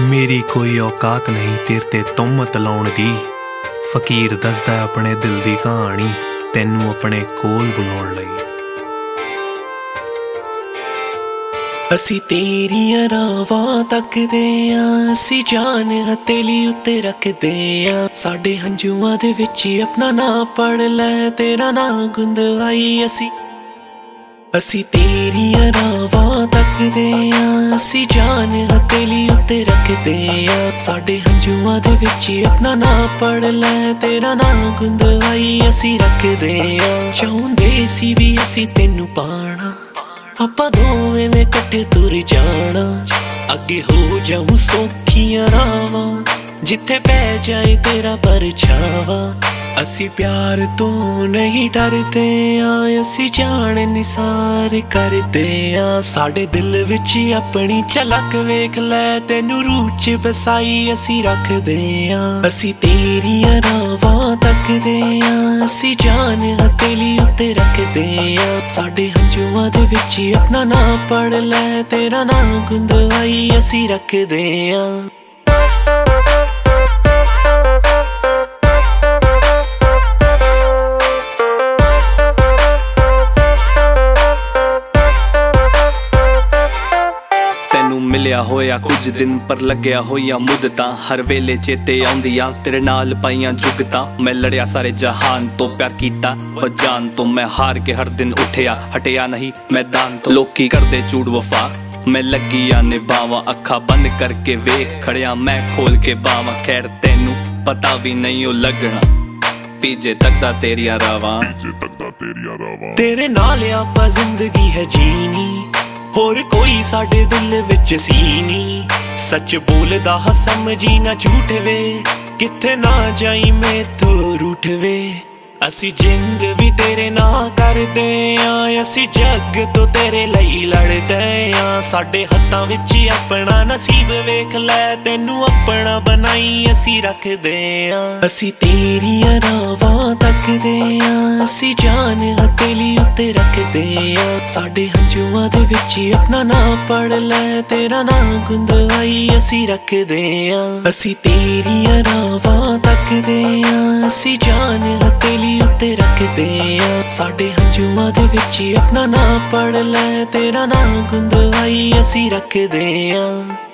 ਮੇਰੀ ਕੋਈ ਔਕਾਤ ਨਹੀਂ ਤੇਰੇ ਤੇ ਤੁਮਤ ਲਾਉਣ ਦੀ। ਫਕੀਰ ਦੱਸਦਾ ਆਪਣੇ ਦਿਲ ਦੀ ਕਹਾਣੀ, ਤੈਨੂੰ ਆਪਣੇ ਕੋਲ ਬੁਲਾਉਣ ਲਈ। ਅਸੀਂ ਤੇਰੀਆਂ ਰਾਵਾਂ ਤੱਕਦੇ ਆਂ, ਅਸੀਂ ਜਾਨ ਹਤੇਲੀ ਉੱਤੇ ਰੱਖਦੇ ਆਂ। ਸਾਡੇ ਹੰਝੂਆਂ ਦੇ ਵਿੱਚ ਹੀ ਆਪਣਾ ਨਾਂ ਪੜ ਲੈ, ਤੇਰਾ ਨਾਂ ਗੁੰਦਵਾਈ ਅਸੀਂ। ਅਸੀਂ ਤੇਰੀਆਂ ਰਾਵਾਂ ਤੱਕਦੇ ਆਂ, ਅਸੀਂ ਜਾਨ ਹਤੇਲੀ ਉੱਤੇ ਰੱਖਦੇ ਆਂ। ਸਾਡੇ ਹੰਝੂਆਂ ਦੇ ਵਿੱਚ ਆਪਣਾ ਨਾਂ ਪੜ ਲੈ। ਤੇਰਾ ਨਾਂ ਗੁੰਦਵਾਈ ਅਸੀਂ ਰੱਖਦੇ ਆਂ। ਚਾਹੁੰਦੇ ਸੀ ਵੀ ਅਸੀਂ ਤੈਨੂੰ ਪਾਣਾ। ਆਪਾਂ ਦੋਵੇਂ ਵਿੱਚ ਇਕੱਠੇ ਤੁਰ ਜਾਣਾ। ਅੱਗੇ ਹੋ ਜਾਉ ਸੋਖੀਆਂ ਰਾਵਾਂ। ਜਿੱਥੇ ਪੈ ਜਾਏ ਤੇਰਾ ਪਰਛਾਵਾਂ। ਅਸੀਂ ਪਿਆਰ ਤੋਂ ਨਹੀਂ ਡਰਦੇ ਆ ਅਸੀਂ ਜਾਣ ਨਿਸਾਰ ਕਰਦੇ ਆ ਸਾਡੇ ਦਿਲ ਵਿੱਚ ਆਪਣੀ ਝਲਕ ਵੇਖ ਲੈ, ਤੈਨੂੰ ਰੂਹ 'ਚ ਬਸਾਈ ਅਸੀਂ ਰੱਖਦੇ ਆ ਅਸੀਂ ਤੇਰੀਆਂ ਰਾਵਾਂ ਤੱਕਦੇ ਆ ਅਸੀਂ ਜਾਨ ਹਤੇਲੀ ਉੱਤੇ ਰੱਖਦੇ ਆ ਸਾਡੇ ਹੰਝੂਆਂ ਦੇ ਵਿੱਚ ਆਪਣਾ ਨਾਂ ਪੜ ਲੈ, ਤੇਰਾ ਨਾਂ ਗੁੰਦਵਾਈ ਅਸੀਂ ਰੱਖਦੇ ਆ ਮਿਲਿਆ ਹੋਇਆ ਕੁਝ ਦਿਨ ਪਰ ਲੱਗਿਆ ਹੋਈਆਂ ਮੁੱਦਤਾਂ ਹਰ ਵੇਲੇ ਚੇਤੇ ਆਉਂਦੀਆਂ। ਤੇਰੇ ਨਾਲ ਪਾਈਆਂ ਜੁਗਤਾਂ ਮੈਂ ਲੜਿਆ ਸਾਰੇ ਜਹਾਨ ਤੋਂ ਪਿਆਰ ਕੀਤਾ। ਪਰ ਜਾਨ ਤੋਂ ਮੈਂ ਹਾਰ ਕੇ ਹਰ ਦਿਨ ਉੱਠਿਆ ਹਟਿਆ ਨਹੀਂ ਮੈਦਾਨ ਤੋਂ। ਲੋਕੀ ਕਰਦੇ ਝੂਠ ਵਫਾ ਮੈਂ ਲੱਗੀਆਂ ਨਿਭਾਵਾਂ ਅੱਖਾਂ ਬੰਦ ਕਰਕੇ ਵੇਖ ਖੜਿਆ ਮੈਂ ਖੋਲ ਕੇ ਬਾਵਾਂ ਖੈਰ ਤੈਨੂੰ ਪਤਾ ਵੀ ਨਹੀਂ ਉਹ ਲੱਗਣਾ ਪੀਜੇ ਤੱਕ ਦਾ ਤੇਰੀਆਂ ਰਾਵਾਂ। ਜੇ ਤੱਕਦਾ ਤੇਰੀਆਂ ਰਾਵਾਂ। ਤੇਰੇ ਨਾਲ ਆਪਾਂ ਜ਼ਿੰਦਗੀ ਹੈ ਜੀਣੀ। ਹੋਰ ਕੋਈ ਸਾਡੇ ਦਿਲ ਵਿੱਚ ਸੀ ਨਹੀਂ ਸੱਚ ਬੋਲਦਾ ਹਾਂ, ਸਮਝੀ ਨਾ ਝੂਠਵੇ ਕਿੱਥੇ ਨਾ ਜਾਈ ਮੈਂ ਤੋ ਰੂਠ ਅਸੀਂ ਜਿੰਦ ਵੀ ਤੇਰੇ ਨਾਲ ਕਰਦੇ ਆਂ, ਅਸੀਂ ਜੱਗ ਤੋਂ ਤੇਰੇ ਲਈ ਲੜਦੇ ਆਂ ਸਾਡੇ ਹੱਥਾਂ ਵਿੱਚ ਹੀ ਆਪਣਾ ਨਸੀਬ ਵੇਖ ਲੈ, ਤੈਨੂੰ ਆਪਣਾ ਬਣਾਈ ਅਸੀਂ ਰੱਖਦੇ ਆਂ। ਅਸੀਂ ਤੇਰੀਆਂ ਰਾਵਾਂ ਤੱਕਦੇ ਆਂ, ਅਸੀਂ ਜਾਨ ਹਤੇਲੀ ਉੱਤੇ ਰੱਖਦੇ ਆਂ। ਸਾਡੇ ਹੰਝੂਆਂ ਦੇ ਵਿੱਚ ਹੀ ਆਪਣਾ ਨਾਂ ਪੜ ਲੈ, ਤੇਰਾ ਨਾਂ ਗੁੰਦਵਾਈ ਅਸੀਂ ਰੱਖਦੇ ਆਂ। ਅਸੀਂ ਤੇਰੀਆਂ ਰਾਵਾਂ ਤੱਕਦੇ ਆਂ, ਅਸੀਂ ਜਾਨ ਹਤੇਲੀ ਉੱਤੇ ਰੱਖਦੇ ਆਂ। ਸਾਡੇ ਹੰਝੂਆਂ ਦੇ ਵਿੱਚ ਹੀ ਆਪਣਾ ਨਾਂ ਪੜ ਲੈ। ਤੇਰਾ ਨਾਂ ਗੁੰਦਵਾਈ ਅਸੀਂ ਰੱਖਦੇ ਆਂ।